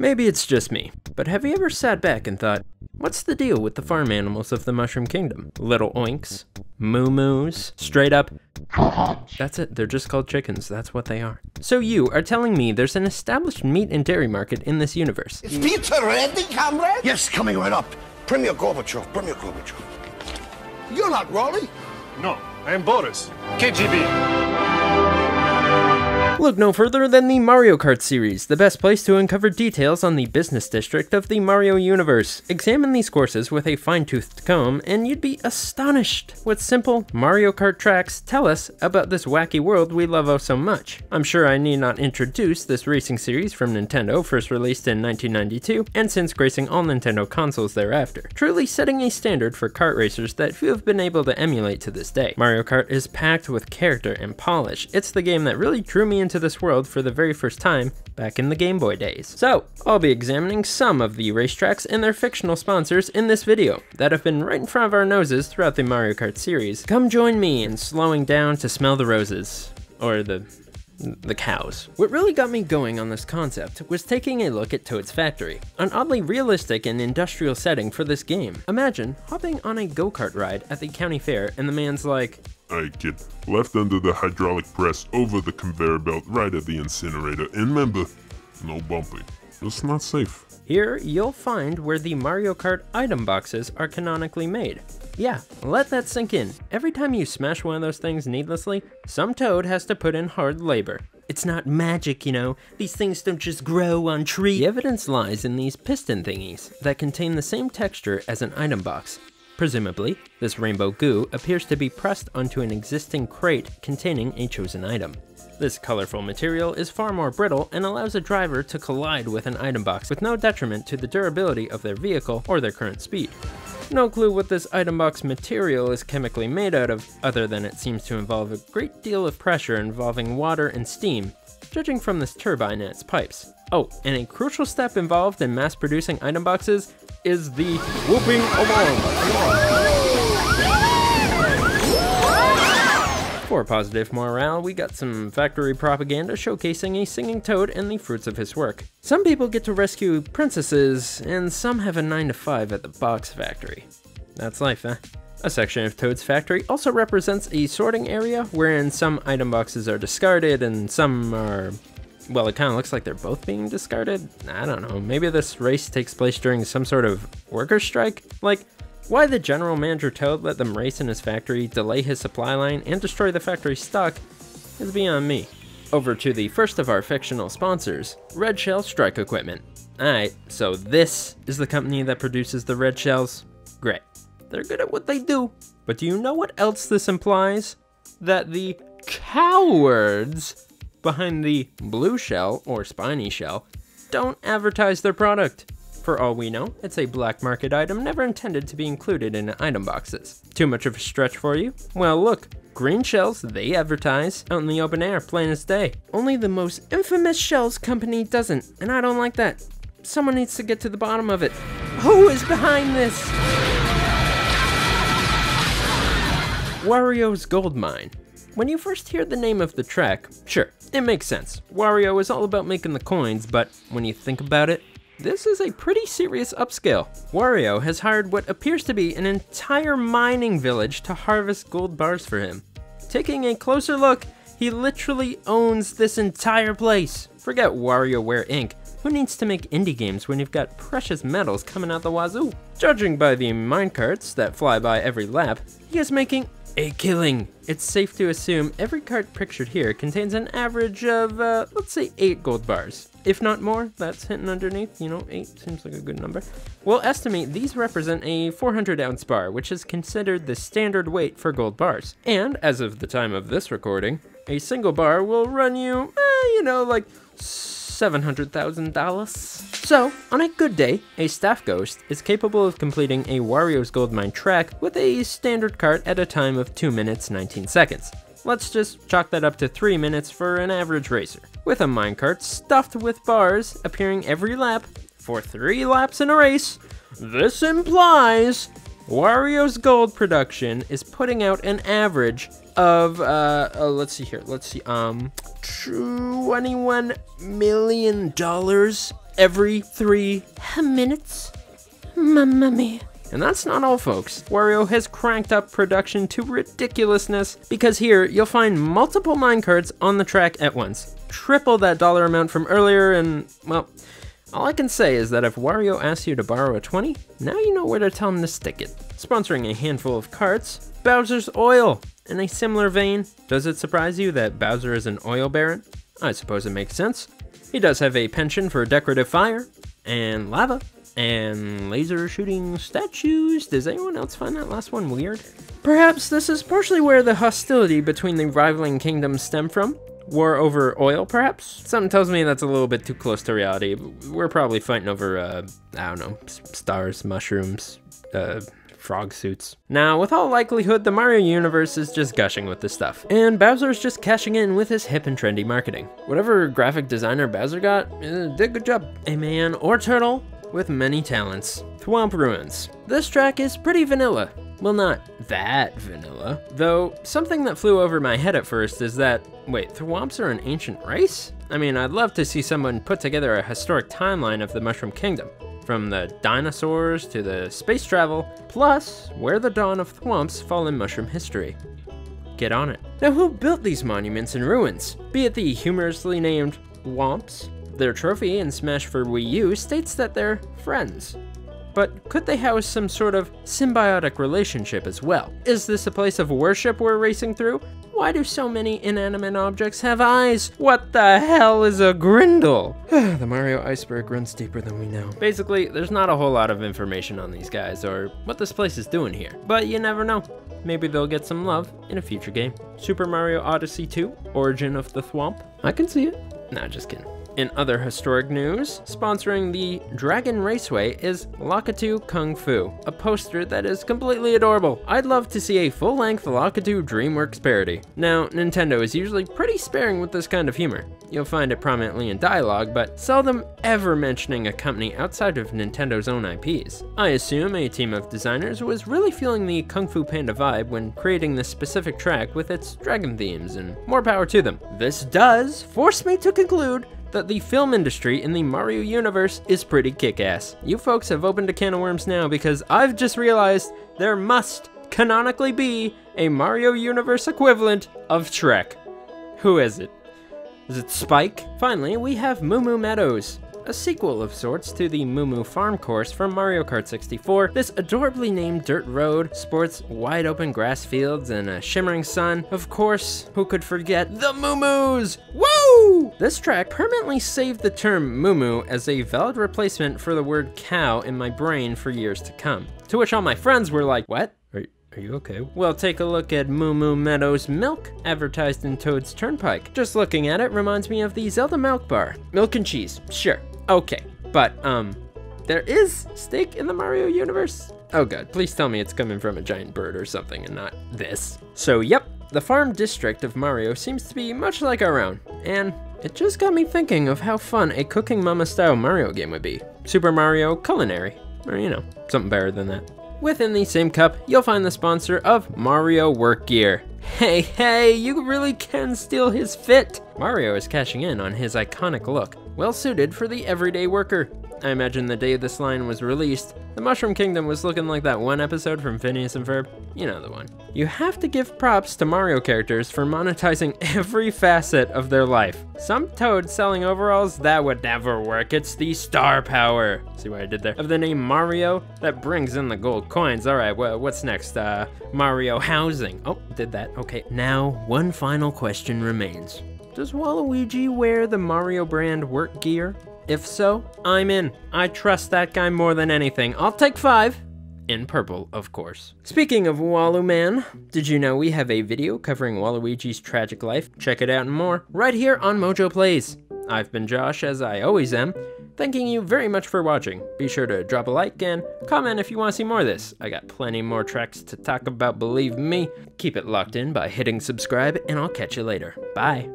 Maybe it's just me, but have you ever sat back and thought, what's the deal with the farm animals of the Mushroom Kingdom? Little oinks, moo moos, straight up. That's it, they're just called chickens, that's what they are. So you are telling me there's an established meat and dairy market in this universe. Is pizza ready, comrade? Yes, coming right up. Premier Gorbachev, Premier Gorbachev. You're not Rolly. No, I am Boris, KGB. Look no further than the Mario Kart series, the best place to uncover details on the business district of the Mario universe. Examine these courses with a fine-toothed comb, and you'd be astonished what simple Mario Kart tracks tell us about this wacky world we love oh so much. I'm sure I need not introduce this racing series from Nintendo, first released in 1992, and since gracing all Nintendo consoles thereafter, truly setting a standard for kart racers that few have been able to emulate to this day. Mario Kart is packed with character and polish. It's the game that really drew me into into this world for the very first time back in the Game Boy days. So, I'll be examining some of the racetracks and their fictional sponsors in this video that have been right in front of our noses throughout the Mario Kart series. Come join me in slowing down to smell the roses. Or the the cows. What really got me going on this concept was taking a look at Toad's Factory, an oddly realistic and industrial setting for this game. Imagine hopping on a go-kart ride at the county fair and the man's like, I get Left under the hydraulic press over the conveyor belt right at the incinerator. And remember, no bumping. It's not safe. Here, you'll find where the Mario Kart item boxes are canonically made. Yeah, let that sink in. Every time you smash one of those things needlessly, some toad has to put in hard labor. It's not magic, you know. These things don't just grow on trees. The evidence lies in these piston thingies that contain the same texture as an item box, Presumably, this rainbow goo appears to be pressed onto an existing crate containing a chosen item. This colorful material is far more brittle and allows a driver to collide with an item box with no detriment to the durability of their vehicle or their current speed. No clue what this item box material is chemically made out of, other than it seems to involve a great deal of pressure involving water and steam, judging from this turbine and its pipes. Oh, and a crucial step involved in mass producing item boxes is the whooping alarm. For positive morale, we got some factory propaganda showcasing a singing toad and the fruits of his work. Some people get to rescue princesses, and some have a 9 to 5 at the box factory. That's life, eh? A section of Toad's factory also represents a sorting area wherein some item boxes are discarded and some are well, it kind of looks like they're both being discarded. I don't know. Maybe this race takes place during some sort of worker strike? Like, why the general manager Toad let them race in his factory, delay his supply line, and destroy the factory stock is beyond me. Over to the first of our fictional sponsors, Red Shell Strike Equipment. Alright, so this is the company that produces the red shells? Great. They're good at what they do. But do you know what else this implies? That the cowards behind the blue shell or spiny shell don't advertise their product. For all we know, it's a black market item never intended to be included in item boxes. Too much of a stretch for you? Well look, green shells, they advertise, out in the open air, plain as day. Only the most infamous shells company doesn't, and I don't like that. Someone needs to get to the bottom of it. Who is behind this? Wario's Gold Mine. When you first hear the name of the track, sure, it makes sense. Wario is all about making the coins, but when you think about it, this is a pretty serious upscale. Wario has hired what appears to be an entire mining village to harvest gold bars for him. Taking a closer look, he literally owns this entire place. Forget WarioWare Inc. Who needs to make indie games when you've got precious metals coming out the wazoo? Judging by the minecarts that fly by every lap, he is making a killing. It's safe to assume every cart pictured here contains an average of, uh, let's say 8 gold bars. If not more, that's hinting underneath, you know, 8 seems like a good number. We'll estimate these represent a 400 ounce bar, which is considered the standard weight for gold bars. And, as of the time of this recording, a single bar will run you, eh, you know, like $700,000. So, on a good day, a staff ghost is capable of completing a Wario's Gold Mine track with a standard cart at a time of 2 minutes 19 seconds. Let's just chalk that up to 3 minutes for an average racer. With a minecart stuffed with bars appearing every lap for 3 laps in a race, this implies Wario's Gold production is putting out an average of, uh, uh, let's see here, let's see, um, $21 million every three minutes. Mamma mia. And that's not all, folks. Wario has cranked up production to ridiculousness because here you'll find multiple minecarts on the track at once. Triple that dollar amount from earlier, and well, all I can say is that if Wario asks you to borrow a 20, now you know where to tell him to stick it. Sponsoring a handful of carts, Bowser's Oil. In a similar vein, does it surprise you that Bowser is an oil baron? I suppose it makes sense. He does have a penchant for decorative fire, and lava, and laser shooting statues. Does anyone else find that last one weird? Perhaps this is partially where the hostility between the rivaling kingdoms stem from. War over oil, perhaps? Something tells me that's a little bit too close to reality. We're probably fighting over, uh, I don't know, stars, mushrooms, uh, frog suits. Now, with all likelihood, the Mario universe is just gushing with this stuff, and Bowser's just cashing in with his hip and trendy marketing. Whatever graphic designer Bowser got, uh, did a good job. A man or turtle with many talents. Thwomp Ruins. This track is pretty vanilla. Well, not that vanilla. Though, something that flew over my head at first is that, wait, Thwomps are an ancient race? I mean, I'd love to see someone put together a historic timeline of the Mushroom Kingdom. From the dinosaurs to the space travel, plus where the dawn of Thwomps fall in mushroom history. Get on it. Now, who built these monuments and ruins? Be it the humorously named Whomps, their trophy in Smash for Wii U states that they're friends. But could they house some sort of symbiotic relationship as well? Is this a place of worship we're racing through? Why do so many inanimate objects have eyes? What the hell is a grindle? the Mario iceberg runs deeper than we know. Basically, there's not a whole lot of information on these guys or what this place is doing here. But you never know. Maybe they'll get some love in a future game. Super Mario Odyssey 2, Origin of the Thwomp. I can see it. Nah, just kidding. In other historic news, sponsoring the Dragon Raceway is Lakitu Kung Fu, a poster that is completely adorable. I'd love to see a full-length Lakitu DreamWorks parody. Now, Nintendo is usually pretty sparing with this kind of humor. You'll find it prominently in dialogue, but seldom ever mentioning a company outside of Nintendo's own IPs. I assume a team of designers was really feeling the Kung Fu Panda vibe when creating this specific track with its dragon themes, and more power to them. This does force me to conclude that the film industry in the Mario universe is pretty kick-ass. You folks have opened a can of worms now because I've just realized there must canonically be a Mario universe equivalent of Shrek. Who is it? Is it Spike? Finally, we have Moo Moo Meadows a sequel of sorts to the Moo Farm course from Mario Kart 64. This adorably named dirt road sports wide open grass fields and a shimmering sun. Of course, who could forget the Moo Moos? Woo! This track permanently saved the term Moo Moo as a valid replacement for the word cow in my brain for years to come. To which all my friends were like, what? Are you okay? Well, take a look at Moo Moo Meadows Milk, advertised in Toad's Turnpike. Just looking at it reminds me of the Zelda Milk Bar. Milk and cheese, sure. Okay, but, um, there is steak in the Mario universe? Oh god, please tell me it's coming from a giant bird or something and not this. So, yep, the farm district of Mario seems to be much like our own, and it just got me thinking of how fun a Cooking Mama style Mario game would be. Super Mario Culinary, or you know, something better than that. Within the same cup, you'll find the sponsor of Mario Work Gear. Hey, hey, you really can steal his fit! Mario is cashing in on his iconic look, well suited for the everyday worker. I imagine the day this line was released, the Mushroom Kingdom was looking like that one episode from Phineas and Ferb. You know the one. You have to give props to Mario characters for monetizing every facet of their life. Some Toad selling overalls, that would never work. It's the star power. See what I did there? Of the name Mario, that brings in the gold coins. All right, well, what's next? Uh, Mario housing. Oh, did that. Okay, now one final question remains. Does Waluigi wear the Mario brand work gear? If so, I'm in. I trust that guy more than anything. I'll take five. In purple, of course. Speaking of Walu Man, did you know we have a video covering Waluigi's tragic life? Check it out and more right here on Mojo Plays. I've been Josh, as I always am, thanking you very much for watching. Be sure to drop a like and comment if you want to see more of this. I got plenty more tracks to talk about, believe me. Keep it locked in by hitting subscribe, and I'll catch you later. Bye.